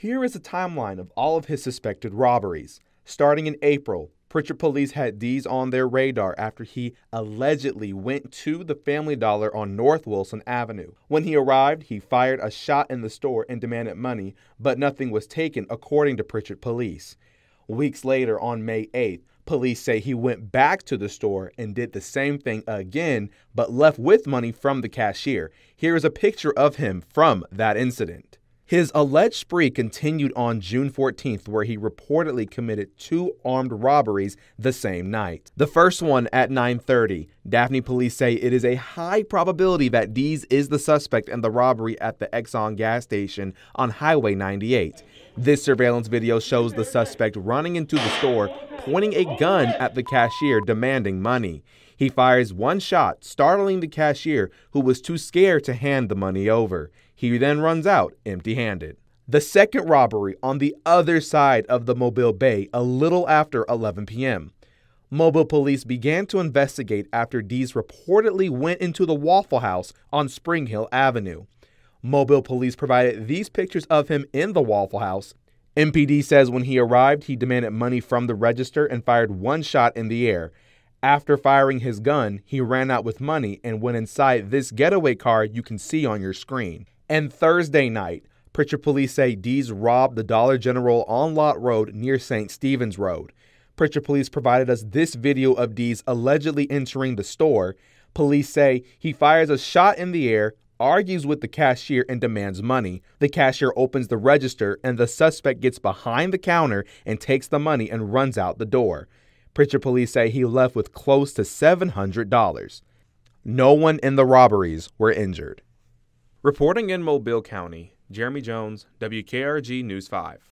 Here is a timeline of all of his suspected robberies. Starting in April, Prichard police had Dees on their radar after he allegedly went to the Family Dollar on North Wilson Avenue. When he arrived, he fired a shot in the store and demanded money, but nothing was taken, according to Prichard police. Weeks later, on May 8th, police say he went back to the store and did the same thing again, but left with money from the cashier. Here is a picture of him from that incident. His alleged spree continued on June 14th, where he reportedly committed two armed robberies the same night. The first one at 9:30. Daphne police say it is a high probability that Dees is the suspect in the robbery at the Exxon gas station on Highway 98. This surveillance video shows the suspect running into the store, pointing a gun at the cashier, demanding money. He fires one shot, startling the cashier, who was too scared to hand the money over. He then runs out empty handed. The second robbery on the other side of the Mobile Bay a little after 11 p.m. Mobile police began to investigate after Dees reportedly went into the Waffle House on Spring Hill Avenue. Mobile police provided these pictures of him in the Waffle House. MPD says when he arrived, he demanded money from the register and fired one shot in the air. After firing his gun, he ran out with money and went inside this getaway car you can see on your screen. And Thursday night, Prichard police say Dees robbed the Dollar General on Lott Road near St. Stephen's Road. Prichard police provided us this video of Dees allegedly entering the store. Police say he fires a shot in the air, argues with the cashier, and demands money. The cashier opens the register, and the suspect gets behind the counter and takes the money and runs out the door. Prichard police say he left with close to $700. No one in the robberies were injured. Reporting in Mobile County, Jeremy Jones, WKRG News 5.